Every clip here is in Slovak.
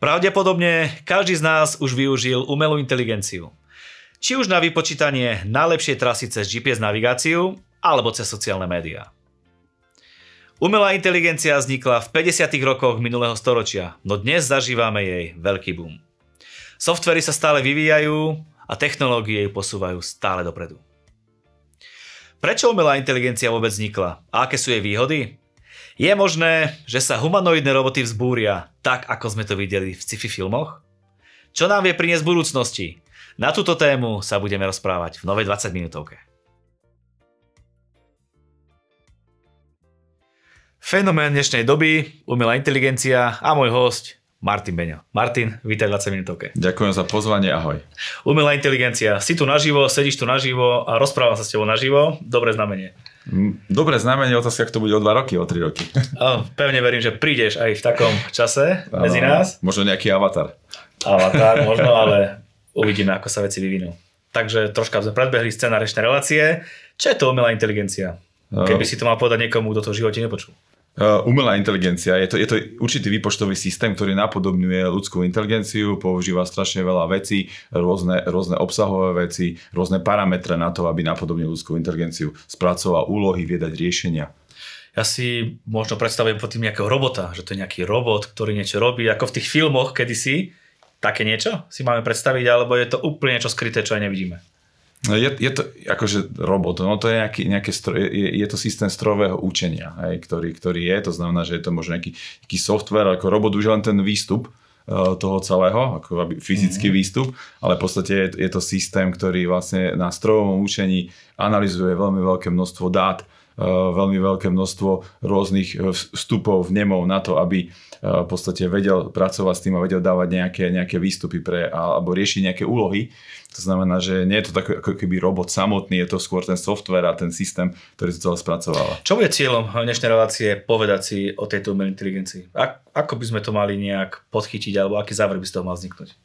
Pravdepodobne každý z nás už využil umelú inteligenciu. Či už na vypočítanie najlepšej trasy cez GPS navigáciu, alebo cez sociálne médiá. Umelá inteligencia vznikla v 50. rokoch minulého storočia, no dnes zažívame jej veľký boom. Softvery sa stále vyvíjajú a technológie ju posúvajú stále dopredu. Prečo umelá inteligencia vôbec vznikla? A aké sú jej výhody? Je možné, že sa humanoidné roboty vzbúria, tak ako sme to videli v sci-fi filmoch? Čo nám vie priniesť v budúcnosti? Na túto tému sa budeme rozprávať v novej 20 minútovke. Fenomén dnešnej doby, umelá inteligencia a môj host Martin Beňo. Martin, vítaj v 20 minútovke. Ďakujem za pozvanie, ahoj. Umelá inteligencia, si tu naživo, sedíš tu naživo a rozprávam sa s tebou naživo, dobré znamenie. Dobré znamenie, otázka, to bude o 2 roky, o 3 roky. O, pevne verím, že prídeš aj v takom čase medzi nás. Možno nejaký avatar. Avatar, možno, ale uvidíme, ako sa veci vyvinú. Takže troška sme predbehli scenárečné relácie. Čo je to umelá inteligencia? Keby si to mal povedať niekomu, kto to v živote nepočul. Uh, umelá inteligencia, je to, je to určitý výpočtový systém, ktorý napodobňuje ľudskú inteligenciu, používa strašne veľa vecí, rôzne, rôzne obsahové veci, rôzne parametre na to, aby napodobnil ľudskú inteligenciu, spracoval úlohy, viedať riešenia. Ja si možno predstavujem pod tým nejakého robota, že to je nejaký robot, ktorý niečo robí, ako v tých filmoch kedysi. Také niečo si máme predstaviť, alebo je to úplne niečo skryté, čo aj nevidíme? No je, je to akože robot, no to je, nejaký, nejaké stro, je, je to systém strojového učenia, hej, ktorý, ktorý je, to znamená, že je to možno nejaký, nejaký software, ako robot už len ten výstup uh, toho celého, ako aby fyzický mm. výstup, ale v podstate je, je to systém, ktorý vlastne na strojovom učení analizuje veľmi veľké množstvo dát, veľmi veľké množstvo rôznych uh, vstupov, vnemov na to, aby v podstate vedel pracovať s tým a vedel dávať nejaké, nejaké výstupy pre, alebo riešiť nejaké úlohy. To znamená, že nie je to tak ako keby robot samotný, je to skôr ten software a ten systém, ktorý to celé spracováva. Čo bude cieľom dnešnej relácie povedať si o tejto umelej inteligencii? Ako by sme to mali nejak podchytiť alebo aký záver by z toho mal vzniknúť?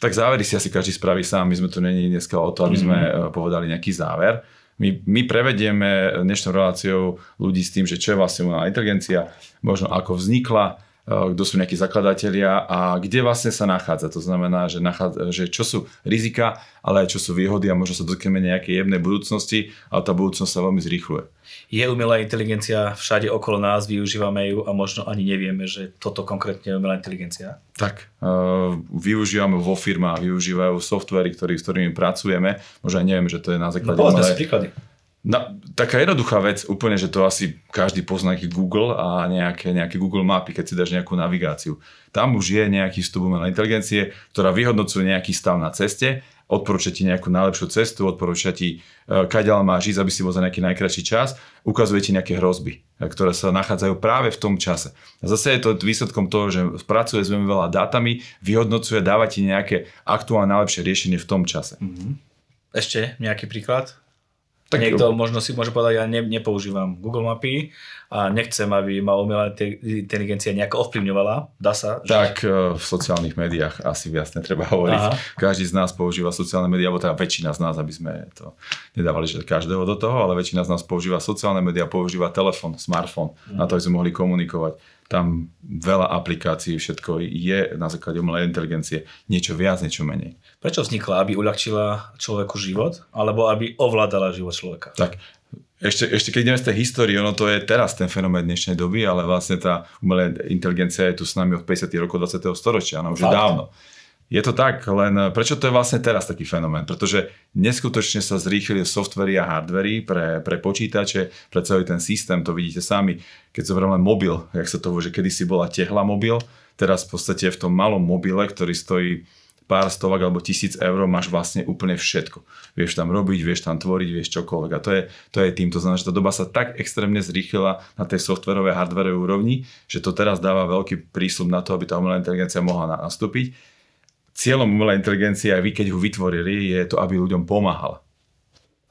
Tak závery si asi každý spraví sám. My sme tu není dneska o to, aby sme mm-hmm. povedali nejaký záver. My, my prevedieme dnešnou reláciou ľudí s tým, že čo je vlastne umelá inteligencia, možno ako vznikla, kto sú nejakí zakladatelia a kde vlastne sa nachádza. To znamená, že, nachádza, že čo sú rizika, ale aj čo sú výhody a možno sa dotkneme nejakej jemnej budúcnosti, ale tá budúcnosť sa veľmi zrýchluje. Je umelá inteligencia všade okolo nás, využívame ju a možno ani nevieme, že toto konkrétne je umelá inteligencia? Tak, uh, využívame vo firmách, využívajú softvery, ktorý, s ktorými pracujeme, možno aj nevieme, že to je na základe... No, povedzme si príklady. No, taká jednoduchá vec, úplne, že to asi každý pozná nejaký Google a nejaké, nejaké Google mapy, keď si dáš nejakú navigáciu. Tam už je nejaký vstup umelej inteligencie, ktorá vyhodnocuje nejaký stav na ceste, odporúča ti nejakú najlepšiu cestu, odporúča ti, e, kaďal máš ísť, aby si bol za nejaký najkračší čas, ukazuje ti nejaké hrozby, e, ktoré sa nachádzajú práve v tom čase. A zase je to výsledkom toho, že pracuje s veľmi veľa dátami, vyhodnocuje, dáva ti nejaké aktuálne najlepšie riešenie v tom čase. Mm-hmm. Ešte nejaký príklad? Tak Niekto jo. možno si môže povedať, ja ne, nepoužívam Google mapy a nechcem, aby ma umelá inteligencia nejako ovplyvňovala. Dá sa? Tak že... v sociálnych médiách asi viac netreba hovoriť. Aha. Každý z nás používa sociálne médiá, alebo teda väčšina z nás, aby sme to nedávali že každého do toho, ale väčšina z nás používa sociálne médiá, používa telefón, smartfón, hmm. na to, aby sme mohli komunikovať tam veľa aplikácií, všetko je na základe umelej inteligencie. Niečo viac, niečo menej. Prečo vznikla? Aby uľahčila človeku život? Alebo aby ovládala život človeka? Tak, ešte, ešte keď ideme z tej histórie, ono to je teraz ten fenomén dnešnej doby, ale vlastne tá umelá inteligencia je tu s nami od 50. rokov 20. storočia, no už je dávno. Je to tak, len eh, prečo to je vlastne teraz taký fenomén? Pretože neskutočne sa zrýchlili softvery a hardvery pre, pre počítače, pre celý ten systém, to vidíte sami. Keď zoberiem len mobil, jak sa to že kedysi bola tehla mobil, teraz v podstate v tom malom mobile, ktorý stojí pár stovak alebo tisíc eur máš vlastne úplne všetko. Vieš tam robiť, vieš tam tvoriť, vieš čokoľvek. A to je, to je tým. To znamená, že tá doba sa tak extrémne zrýchlila na tej softverovej, hardverovej úrovni, že to teraz dáva veľký prísľub na to, aby tá umelá inteligencia mohla nastúpiť cieľom umelej inteligencie, aj vy keď ho vytvorili, je to, aby ľuďom pomáhala.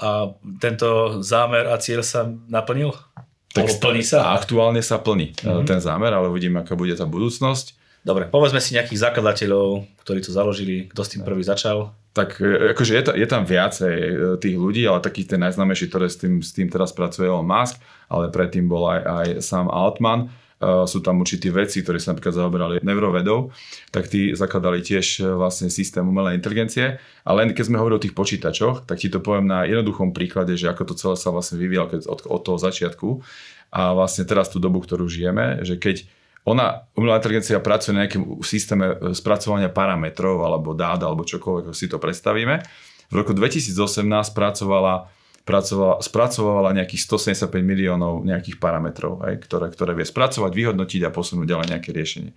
A tento zámer a cieľ sa naplnil? Tak plní sa? Aktuálne sa plní mm-hmm. ten zámer, ale uvidíme, aká bude tá budúcnosť. Dobre, povedzme si nejakých zakladateľov, ktorí to založili, kto s tým prvý začal. Tak e, akože je, je tam viacej e, tých ľudí, ale taký ten najznámejší, ktorý s tým, s tým teraz pracuje Elon Musk, ale predtým bol aj, aj sám Altman. sú tam určití veci, ktorí sa napríklad zaoberali neurovedou, tak tí zakladali tiež vlastne systém umelej inteligencie. A len keď sme hovorili o tých počítačoch, tak ti to poviem na jednoduchom príklade, že ako to celé sa vlastne vyvíjalo od, od toho začiatku. A vlastne teraz tú dobu, ktorú žijeme, že keď ona, umelá inteligencia pracuje na nejakom systéme e, spracovania parametrov alebo dát alebo čokoľvek, si to predstavíme. V roku 2018 pracovala pracovala, spracovala nejakých 175 miliónov nejakých parametrov, aj, ktoré, ktoré vie spracovať, vyhodnotiť a posunúť ďalej nejaké riešenie.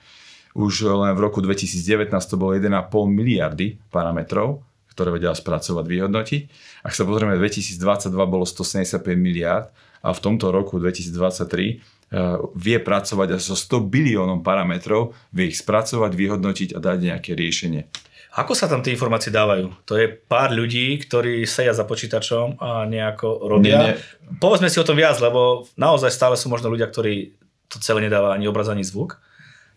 Už len v roku 2019 to bolo 1,5 miliardy parametrov, ktoré vedela spracovať, vyhodnotiť. Ak sa pozrieme, 2022 bolo 175 miliard a v tomto roku 2023 uh, vie pracovať až so 100 biliónom parametrov, vie ich spracovať, vyhodnotiť a dať nejaké riešenie. Ako sa tam tie informácie dávajú? To je pár ľudí, ktorí sedia za počítačom a nejako robia. Nie, nie. Povedzme si o tom viac, lebo naozaj stále sú možno ľudia, ktorí to celé nedáva ani obraz, ani zvuk.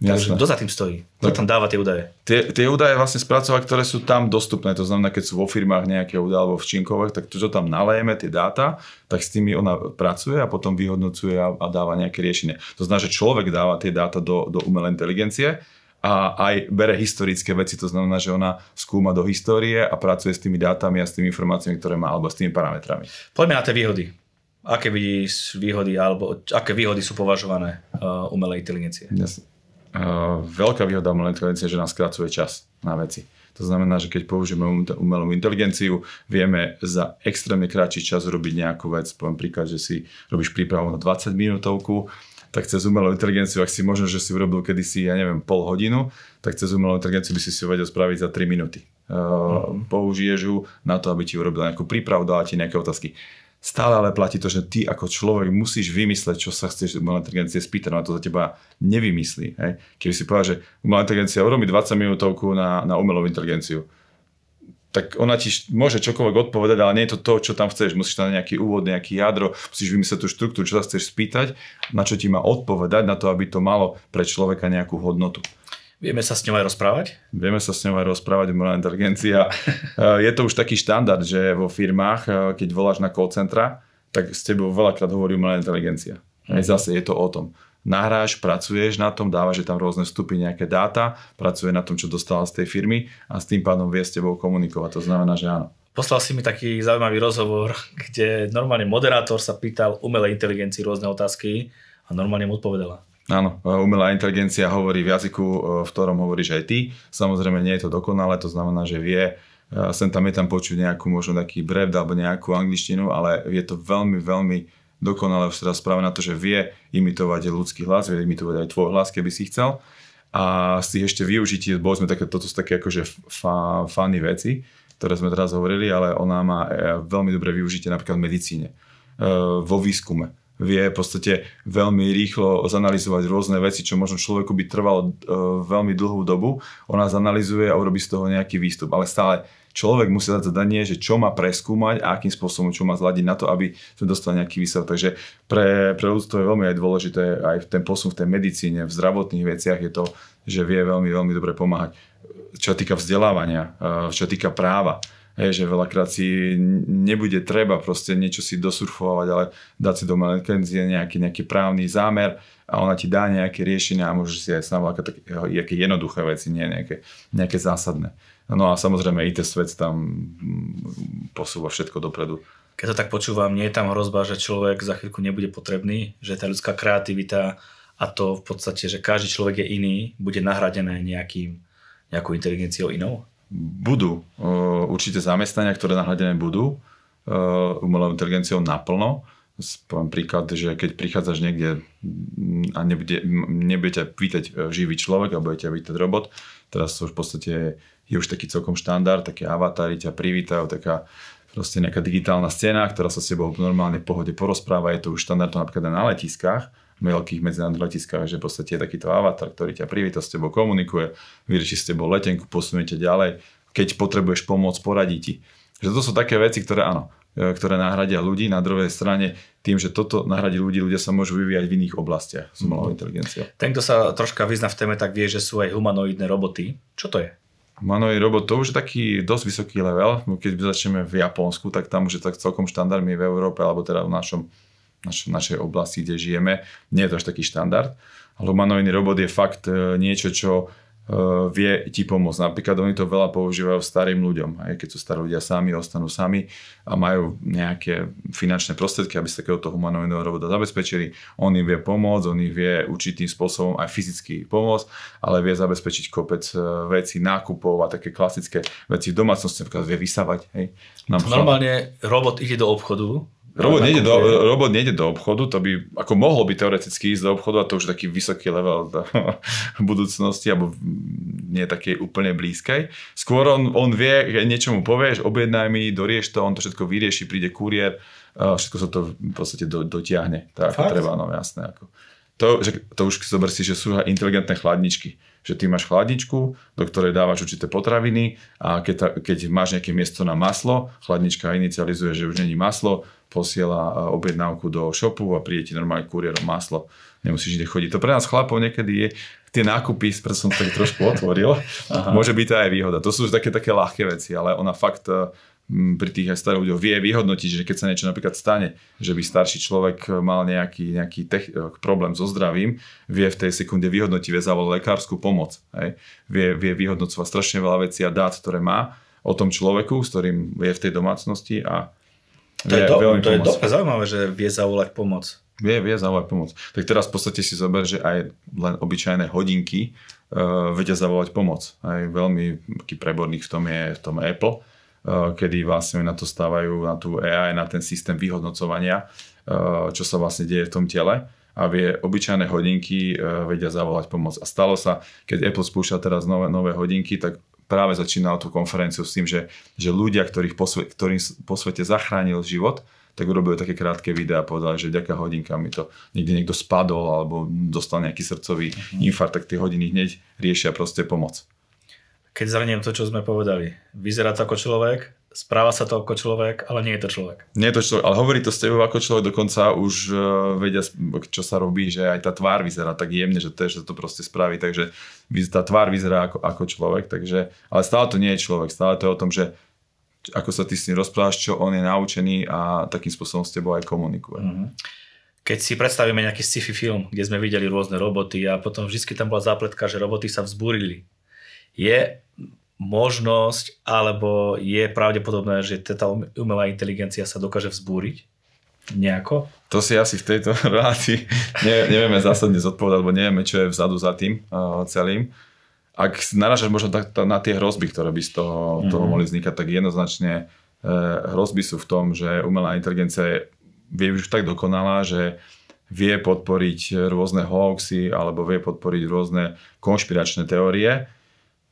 Takže kto za tým stojí? Kto tam dáva tie údaje? Tie, tie údaje vlastne spracovať, ktoré sú tam dostupné. To znamená, keď sú vo firmách nejaké údaje alebo v činkovách, tak to, čo tam nalejeme, tie dáta, tak s tými ona pracuje a potom vyhodnocuje a, a dáva nejaké riešenie. To znamená, že človek dáva tie dáta do, do umelej inteligencie a aj bere historické veci, to znamená, že ona skúma do histórie a pracuje s tými dátami a s tými informáciami, ktoré má, alebo s tými parametrami. Poďme na tie výhody. Aké vidíš výhody, alebo aké výhody sú považované uh, umelej inteligencie? Yes. Uh, veľká výhoda umelej inteligencie je, že nás skracuje čas na veci. To znamená, že keď použijeme umelú inteligenciu, vieme za extrémne krátší čas robiť nejakú vec. Poviem príklad, že si robíš prípravu na 20 minútovku, tak cez umelú inteligenciu, ak si možno, že si urobil kedysi, ja neviem, pol hodinu, tak cez umelú inteligenciu by si si vedel spraviť za 3 minúty. Uh, mm. Použiješ ju na to, aby ti urobil nejakú prípravu, dala ti nejaké otázky. Stále ale platí to, že ty ako človek musíš vymysleť, čo sa chceš umelá inteligencie spýtať, na to za teba nevymyslí. Hej? Keby si povedal, že umelá inteligencia urobí 20 minútovku na, na umelú inteligenciu, tak ona ti môže čokoľvek odpovedať, ale nie je to to, čo tam chceš. Musíš tam nejaký úvod, nejaký jadro, musíš vymyslieť tú štruktúru, čo sa chceš spýtať, na čo ti má odpovedať, na to, aby to malo pre človeka nejakú hodnotu. Vieme sa s ňou aj rozprávať? Vieme sa s ňou aj rozprávať, umelá inteligencia. Eh, je to už taký štandard, že vo firmách, eh, keď voláš na call centra, tak s tebou veľakrát hovorí umelá inteligencia. Mm-hmm. Zase je to o tom nahráš, pracuješ na tom, dávaš tam rôzne vstupy, nejaké dáta, pracuje na tom, čo dostala z tej firmy a s tým pádom vie s tebou komunikovať. To znamená, že áno. Poslal si mi taký zaujímavý rozhovor, kde normálne moderátor sa pýtal umelej inteligencii rôzne otázky a normálne mu odpovedala. Áno, umelá inteligencia hovorí v jazyku, v ktorom hovoríš aj ty. Samozrejme nie je to dokonalé, to znamená, že vie, sem tam je tam počuť nejakú, možno taký brev alebo nejakú angličtinu, ale je to veľmi, veľmi dokonale teraz práve na to, že vie imitovať ľudský hlas, vie imitovať aj tvoj hlas, keby si chcel. A z tých ešte využití, boli sme také, toto sú také akože fa, funny veci, ktoré sme teraz hovorili, ale ona má e, veľmi dobré využitie napríklad v medicíne, e, vo výskume vie v podstate veľmi rýchlo zanalizovať rôzne veci, čo možno človeku by trvalo e, veľmi dlhú dobu. Ona zanalizuje a urobí z toho nejaký výstup, ale stále človek musí dať zadanie, že čo má preskúmať a akým spôsobom čo má zladiť na to, aby sme dostali nejaký výsledok. Takže pre, pre ľudstvo je veľmi aj dôležité aj ten posun v tej medicíne, v zdravotných veciach je to, že vie veľmi, veľmi dobre pomáhať. Čo týka vzdelávania, e, čo týka práva Hej, že veľakrát si nebude treba proste niečo si dosurfovať, ale dať si do licencie nejaký, nejaký právny zámer a ona ti dá nejaké riešenia a môžeš si aj sám také, jednoduché veci, nie nejaké, nejaké zásadné. No a samozrejme IT svet tam posúva všetko dopredu. Keď to tak počúvam, nie je tam hrozba, že človek za chvíľku nebude potrebný, že tá ľudská kreativita a to v podstate, že každý človek je iný, bude nahradené nejakým, nejakou inteligenciou inou? Budú uh, určite zamestnania, ktoré nahradené budú uh, umelou inteligenciou naplno. Poviem príklad, že keď prichádzaš niekde mm, a nebude, nebude ťa pýtať e, živý človek a bude ťa pýtať robot, teraz už v podstate je už taký celkom štandard, také avatári ťa privítajú, taká proste nejaká digitálna scéna, ktorá sa s tebou normálne v pohode porozpráva, je to už štandard napríklad na letiskách, veľkých medzinárodných letiskách, že v podstate je takýto avatar, ktorý ťa privíta, s tebou komunikuje, vyrieši s tebou letenku, posuniete ďalej, keď potrebuješ pomoc, poradí ti. Že to sú také veci, ktoré áno, e, ktoré nahradia ľudí. Na druhej strane, tým, že toto nahradí ľudí, ľudia sa môžu vyvíjať v iných oblastiach s umelou mhm. inteligenciou. Ten, kto sa troška vyzna v téme, tak vie, že sú aj humanoidné roboty. Čo to je? Humanoid robot, to už je taký dosť vysoký level. Keď začneme v Japonsku, tak tam už je tak celkom štandardný v Európe, alebo teda v našom naš, našej oblasti, kde žijeme. Nie je to až taký štandard. Ale humanoidný robot je fakt e, niečo, čo Eh, vie ti pomôcť. Napríklad oni to veľa používajú starým ľuďom, aj keď sú starí ľudia sami, ostanú sami a majú nejaké finančné prostriedky, aby sa takéhoto humanoidného robota zabezpečili. On im vie pomôcť, on ich vie určitým spôsobom aj fyzicky pomôcť, ale vie zabezpečiť kopec eh, vecí, nákupov a také klasické veci v domácnosti, napríklad vie vysávať. Hej. Normálne robot ide do obchodu, Robot nejde, do, robot nejde do obchodu, to by, ako mohol by teoreticky ísť do obchodu a to už taký vysoký level v budúcnosti, alebo nie také úplne blízkej. Skôr on, on vie, keď niečo mu povieš, objednaj mi, dorieš to, on to všetko vyrieši, príde kuriér, všetko sa to v podstate do, dotiahne. Tak ako treba, no jasné. Ako. To, že, to už zober si, že sú inteligentné chladničky že ty máš chladničku, do ktorej dávaš určité potraviny a keď, ta, keď máš nejaké miesto na maslo, chladnička inicializuje, že už není maslo, posiela e, objednávku do shopu a príde ti normálne kuriérom maslo. Nemusíš ide chodiť. To pre nás chlapov niekedy je tie nákupy, preto som to tak trošku otvoril, Aha. môže byť to aj výhoda. To sú už také, také ľahké veci, ale ona fakt e, pri tých aj starých ľuďoch vie vyhodnotiť, že keď sa niečo napríklad stane, že by starší človek mal nejaký, nejaký tech, e, problém so zdravím, vie v tej sekunde vyhodnotiť, vie zavolať lekárskú pomoc. Hej. Vie, vie vyhodnocovať strašne veľa vecí a dát, ktoré má o tom človeku, s ktorým je v tej domácnosti a to je, do, to je dobre zaujímavé, že vie zavolať pomoc. Vie, vie zavolať pomoc. Tak teraz v podstate si zober, že aj len obyčajné hodinky uh, vedia zavolať pomoc. Aj veľmi preborných v tom je v tom Apple, kedy vlastne na to stávajú, na tú AI, na ten systém vyhodnocovania, uh, čo sa vlastne deje v tom tele a vie obyčajné hodinky uh, vedia zavolať pomoc. A stalo sa, keď Apple spúšťa teraz nové, nové hodinky, tak práve začínal tú konferenciu s tým, že, že ľudia, ktorých po, svete, ktorým po svete zachránil život, tak urobili také krátke videá a povedali, že vďaka hodinkám mi to niekde niekto spadol alebo dostal nejaký srdcový mm-hmm. infarkt, tak tie hodiny hneď riešia proste pomoc. Keď zhrniem to, čo sme povedali, vyzerá to ako človek, správa sa to ako človek, ale nie je to človek. Nie je to človek, ale hovorí to s tebou ako človek, dokonca už uh, vedia, čo sa robí, že aj tá tvár vyzerá tak jemne, že to, že to proste spraví, takže tá tvár vyzerá ako, ako človek, takže, ale stále to nie je človek, stále to je o tom, že ako sa ty s ním rozprávaš, čo on je naučený a takým spôsobom s tebou aj komunikuje. Mm-hmm. Keď si predstavíme nejaký sci-fi film, kde sme videli rôzne roboty a potom vždy tam bola zápletka, že roboty sa vzbúrili. Je možnosť, alebo je pravdepodobné, že tá umelá inteligencia sa dokáže vzbúriť nejako? To si asi v tejto relácii ne, nevieme zásadne zodpovedať, lebo nevieme, čo je vzadu za tým uh, celým. Ak naražaš možno tak, na tie hrozby, ktoré by z toho, mm-hmm. toho mohli vznikať, tak jednoznačne uh, hrozby sú v tom, že umelá inteligencia je už tak dokonalá, že vie podporiť rôzne hoaxy alebo vie podporiť rôzne konšpiračné teórie,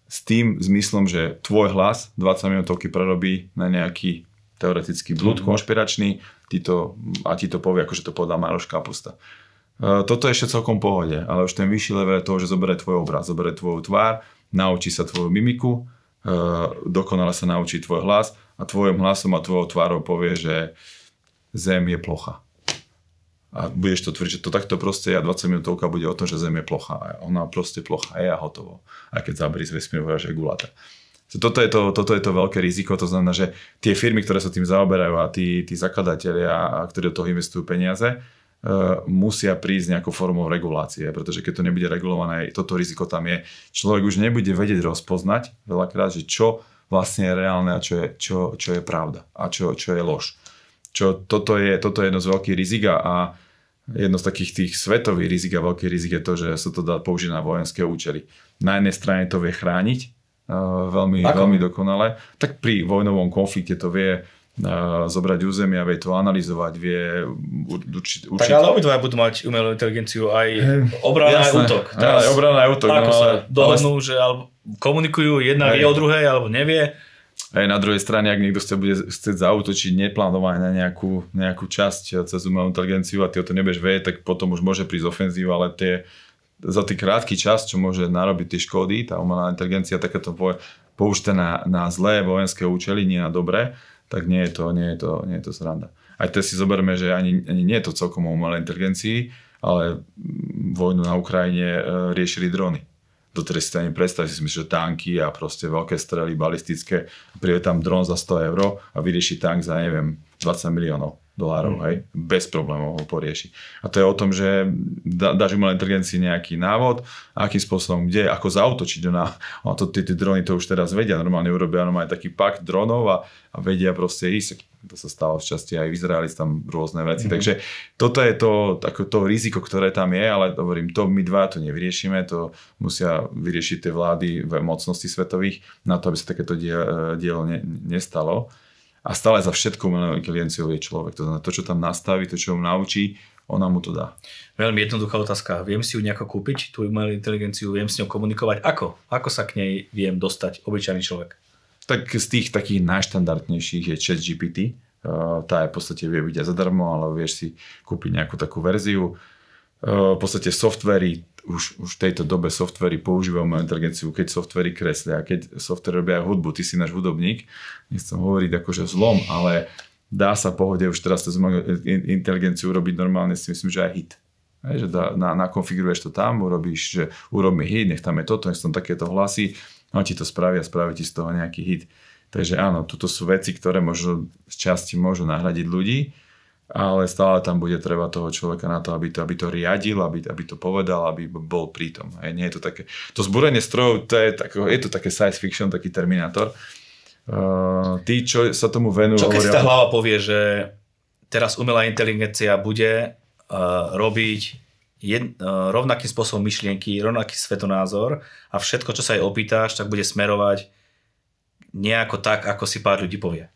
s tým zmyslom, že tvoj hlas 20 minútovky prerobí na nejaký teoretický blúd mm. konšpiračný ty to, a ti to povie, akože to podá Maroš Kapusta. E, toto je ešte celkom pohode, ale už ten vyšší level je toho, že zoberie tvoj obraz, zoberie tvoju tvár, naučí sa tvoju mimiku, e, dokonale sa naučí tvoj hlas a tvojim hlasom a tvojou tvárou povie, že Zem je plocha a budeš to tvrdiť, že to takto proste a 20 minútovka bude o tom, že Zem je plocha a ona proste plocha je a hotovo. A keď zabrí z vesmíru, že guláta. Toto je, to, toto je to veľké riziko, to znamená, že tie firmy, ktoré sa tým zaoberajú a tí, tí zakladatelia, ktorí do toho investujú peniaze, Uh, musia prísť nejakou formou regulácie, pretože keď to nebude regulované, toto riziko tam je. Človek už nebude vedieť rozpoznať veľakrát, že čo vlastne je reálne a čo je, čo, čo je pravda a čo, čo je lož. Čo toto je, toto je jedno z veľkých rizik a jedno z takých tých svetových rizik a veľkých rizik je to, že sa to dá použiť na vojenské účely. Na jednej strane to vie chrániť uh, veľmi, veľmi dokonale, tak pri vojnovom konflikte to vie uh, zobrať územia, vie to analyzovať, vie určiť... Tak ale obidva budú mať umelú inteligenciu, aj obrana, aj útok. Teraz, aj obrana, aj útok. Ako no, sa dohodnú, ale... že alebo komunikujú, jedna vie o druhej, alebo nevie aj na druhej strane, ak niekto ste bude chcieť zautočiť neplánovane na nejakú, nejakú časť cez umelú inteligenciu a ty o to nebudeš vedieť, tak potom už môže prísť ofenzíva, ale tie, za tý krátky čas, čo môže narobiť tie škody, tá umelá inteligencia takéto použité na, na zlé vojenské účely, nie na dobré, tak nie je to, nie je to, nie je to sranda. Aj to si zoberme, že ani, ani nie je to celkom o umelej inteligencii, ale vojnu na Ukrajine e, riešili drony do ktorej si ani predstaviť, si myslíš, že tanky a proste veľké strely balistické, príde tam dron za 100 eur a vyrieši tank za, neviem, 20 miliónov. Dolárov, mm. hej, bez problémov ho porieši. A to je o tom, že dá, dáš umelej inteligencii nejaký návod, akým spôsobom, kde, ako zautočiť. Ona, ona to, tie, tie drony to už teraz vedia, normálne urobia normálne taký pakt dronov a, a vedia proste ísť. To sa stalo v časti aj v Izraeli, tam rôzne veci. Mm. Takže toto je to, ako to riziko, ktoré tam je, ale hovorím, to my dva to nevyriešime, to musia vyriešiť tie vlády v mocnosti svetových na to, aby sa takéto dielo ne, nestalo a stále za všetko umelou inteligenciou je človek. To znamená, to, čo tam nastaví, to, čo mu naučí, ona mu to dá. Veľmi jednoduchá otázka. Viem si ju nejako kúpiť, tú umelú inteligenciu, viem s ňou komunikovať. Ako? Ako sa k nej viem dostať, obyčajný človek? Tak z tých takých najštandardnejších je chat GPT. Tá je v podstate vie byť aj zadarmo, ale vieš si kúpiť nejakú takú verziu. V podstate softvery už, už v tejto dobe softvery používajú umelú inteligenciu, keď softvery kreslia, keď softvery robia hudbu, ty si náš hudobník, nechcem hovoriť akože zlom, ale dá sa pohode už teraz to inteligenciu urobiť normálne, si myslím, že aj hit. Hej, že dá, na, nakonfiguruješ to tam, urobíš, že urob mi hit, nech tam je toto, nech tam takéto hlasy, on ti to spraví a spraví ti z toho nejaký hit. Takže áno, toto sú veci, ktoré možno z časti môžu nahradiť ľudí, ale stále tam bude treba toho človeka na to, aby to, aby to riadil, aby, aby to povedal, aby bol prítom. Hej, nie je to také, to zbúrenie strojov, to je, tak, je to také science fiction, taký terminátor. Uh, tí, čo sa tomu venujú... Čo keď hovoria... tá hlava povie, že teraz umelá inteligencia bude uh, robiť jed, uh, rovnakým spôsobom myšlienky, rovnaký svetonázor a všetko, čo sa jej opýtaš, tak bude smerovať nejako tak, ako si pár ľudí povie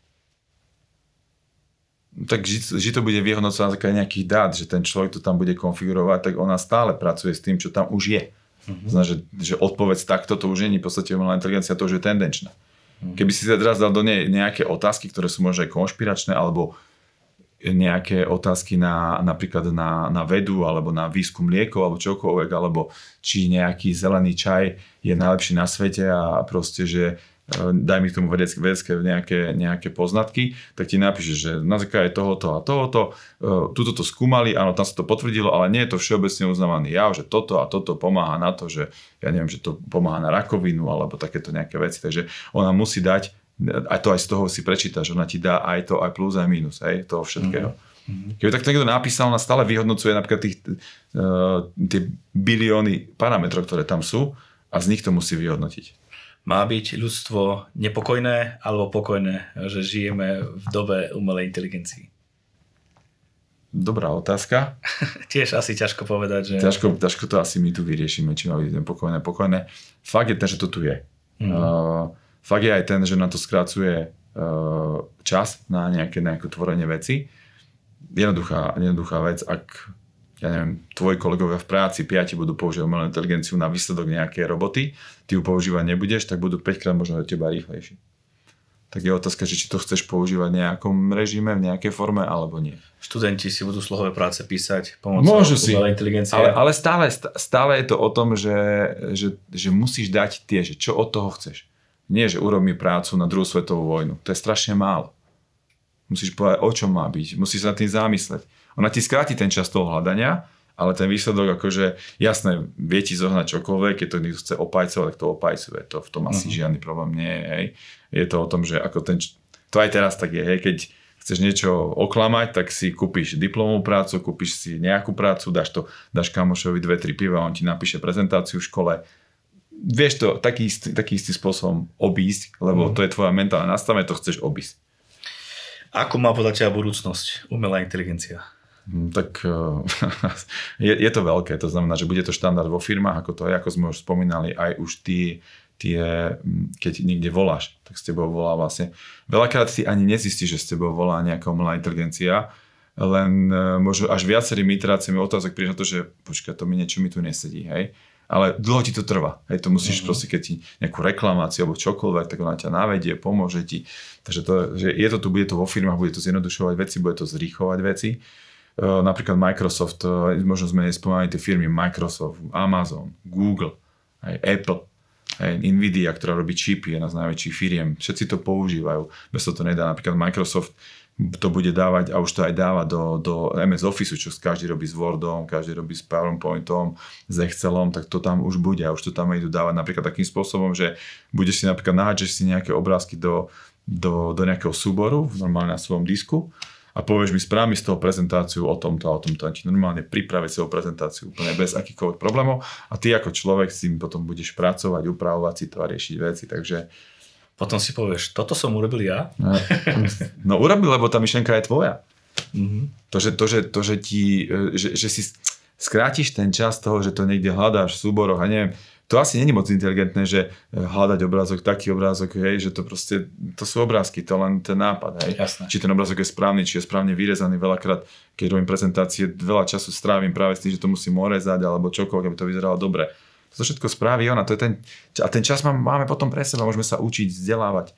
tak že to bude vyhodnocovať na základe nejakých dát, že ten človek to tam bude konfigurovať, tak ona stále pracuje s tým, čo tam už je. Mm-hmm. Znamená, že, že odpoveď takto, to už nie je v podstate umelá inteligencia, to už je tendenčná. Mm-hmm. Keby si sa teraz dal do nej nejaké otázky, ktoré sú možno aj konšpiračné, alebo nejaké otázky na, napríklad na, na vedu, alebo na výskum liekov, alebo čokoľvek, alebo či nejaký zelený čaj je najlepší na svete a proste, že daj mi k tomu vedecké, vedecké nejaké, nejaké poznatky, tak ti napíše, že na základe tohoto a tohoto, uh, tuto to skúmali, áno, tam sa to potvrdilo, ale nie je to všeobecne uznávaný jav, že toto a toto pomáha na to, že ja neviem, že to pomáha na rakovinu alebo takéto nejaké veci. Takže ona musí dať, aj to aj z toho si prečíta, že ona ti dá aj to, aj plus, aj minus, aj toho všetkého. Mm-hmm. Keby tak niekto napísal, ona stále vyhodnocuje napríklad tých, uh, tie bilióny parametrov, ktoré tam sú a z nich to musí vyhodnotiť má byť ľudstvo nepokojné alebo pokojné, že žijeme v dobe umelej inteligencii? Dobrá otázka. Tiež asi ťažko povedať, že... Ťažko, ťažko to asi my tu vyriešime, či má byť nepokojné, pokojné. Fakt je ten, že to tu je. Mm. Uh, fakt je aj ten, že na to skrácuje uh, čas na nejaké, nejaké tvorenie veci. Jednoduchá, jednoduchá vec, ak ja neviem, tvoji kolegovia v práci, piati budú používať umelú inteligenciu na výsledok nejakej roboty, ty ju používať nebudeš, tak budú 5 krát možno do teba rýchlejší. Tak je otázka, že či to chceš používať v nejakom režime, v nejakej forme, alebo nie. Študenti si budú slohové práce písať pomocou Môžu si, inteligencie. Ale, ale stále, stále je to o tom, že, že, že musíš dať tie, že čo od toho chceš. Nie, že urob mi prácu na druhú svetovú vojnu. To je strašne málo. Musíš povedať, o čom má byť. Musíš sa tým zamysleť ona ti skráti ten čas toho hľadania, ale ten výsledok akože, jasné, vie ti zohnať čokoľvek, keď to niekto chce opajcovať, tak to opajcuje, to v tom asi uh-huh. žiadny problém nie je, hej. Je to o tom, že ako ten, to aj teraz tak je, hej, keď chceš niečo oklamať, tak si kúpiš diplomovú prácu, kúpiš si nejakú prácu, dáš to, dáš kamošovi dve, tri piva, on ti napíše prezentáciu v škole. Vieš to taký istý, taký istý spôsobom obísť, lebo uh-huh. to je tvoja mentálna nastavenie, to chceš obísť. Ako má podľa teba budúcnosť umelá inteligencia? Hm, tak eh, je, je to veľké, to znamená, že bude to štandard vo firmách, ako to je, ako sme už spomínali, aj už tí, tie, hm, keď niekde voláš, tak s tebou volá vlastne. Veľakrát si ani nezistíš, že s tebou volá nejaká umelá inteligencia, len eh, možno až viacerými iteráciami otázok príde na to, že počkaj, to mi niečo mi tu nesedí, hej. Ale dlho ti to trvá. Hej, to musíš mm-hmm. proste, keď ti nejakú reklamáciu alebo čokoľvek, tak ona ťa navedie, pomôže ti. Takže to, že je to tu, bude to vo firmách, bude to zjednodušovať veci, bude to zrýchovať veci. Eh, napríklad Microsoft, eh, možno sme nespomínali tie firmy Microsoft, Amazon, Google, aj Apple, aj Nvidia, ktorá robí čipy, jedna z najväčších firiem, všetci to používajú, bez to nedá. Napríklad Microsoft to bude dávať, a už to aj dáva do, do MS Office, čo každý robí s Wordom, každý robí s PowerPointom, s Excelom, tak to tam už bude a už to tam idú dávať napríklad takým spôsobom, že budeš si napríklad naháčeš si nejaké obrázky do, do, do nejakého súboru, normálne na svojom disku a povieš mi, správ mi z toho prezentáciu o tomto a o tomto. Ti normálne pripraviť svoju prezentáciu úplne bez akýchkoľvek problémov a ty ako človek si potom budeš pracovať, upravovať si to a riešiť veci. Takže potom si povieš, toto som urobil ja? No, no urobil, lebo tá myšlenka je tvoja. Mm-hmm. To, že, to, že, to, že, ti, e, že, že si skrátiš ten čas toho, že to niekde hľadáš v súboroch a neviem, to asi není moc inteligentné, že e, hľadať obrázok, taký obrázok, hej, že to proste, to sú obrázky, to len ten nápad, hej. Jasné. Či ten obrázok je správny, či je správne vyrezaný. Veľakrát, keď robím prezentácie, veľa času strávim práve s tým, že to musím orezať alebo čokoľvek, aby to vyzeralo dobre. To všetko spraví ona. To je ten, a ten čas máme potom pre seba, môžeme sa učiť, vzdelávať.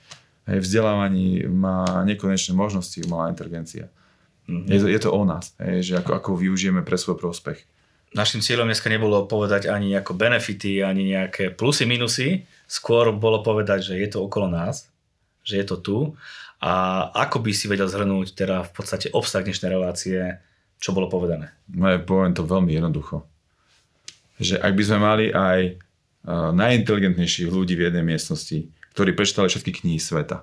Hej, vzdelávaní má nekonečné možnosti umelá inteligencia. Mm-hmm. Je, to, je to o nás, hej, že ako, ako využijeme pre svoj prospech. Našim cieľom dneska nebolo povedať ani nejaké benefity, ani nejaké plusy, minusy. Skôr bolo povedať, že je to okolo nás, že je to tu. A ako by si vedel zhrnúť teda v podstate obsah dnešnej relácie, čo bolo povedané? No, ja poviem to veľmi jednoducho že ak by sme mali aj najinteligentnejších ľudí v jednej miestnosti, ktorí prečítali všetky knihy sveta,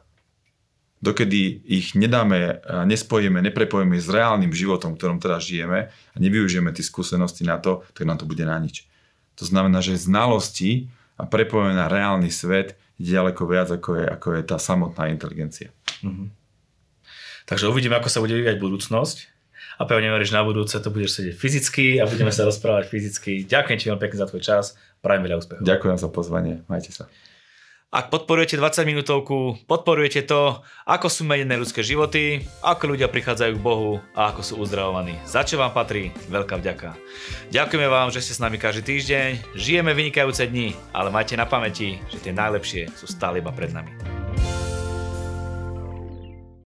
dokedy ich nedáme, nespojíme, neprepojíme s reálnym životom, v ktorom teraz žijeme a nevyužijeme tie skúsenosti na to, tak nám to bude na nič. To znamená, že znalosti a prepojenie na reálny svet je ďaleko viac, ako je, ako je tá samotná inteligencia. Mm-hmm. Takže uvidíme, ako sa bude vyvíjať budúcnosť a pevne veríš na budúce, to budeš sedieť fyzicky a budeme sa rozprávať fyzicky. Ďakujem ti veľmi pekne za tvoj čas, prajem veľa úspechov. Ďakujem za pozvanie, majte sa. Ak podporujete 20 minútovku, podporujete to, ako sú menené ľudské životy, ako ľudia prichádzajú k Bohu a ako sú uzdravovaní. Za čo vám patrí veľká vďaka. Ďakujeme vám, že ste s nami každý týždeň, žijeme vynikajúce dni, ale majte na pamäti, že tie najlepšie sú stále iba pred nami.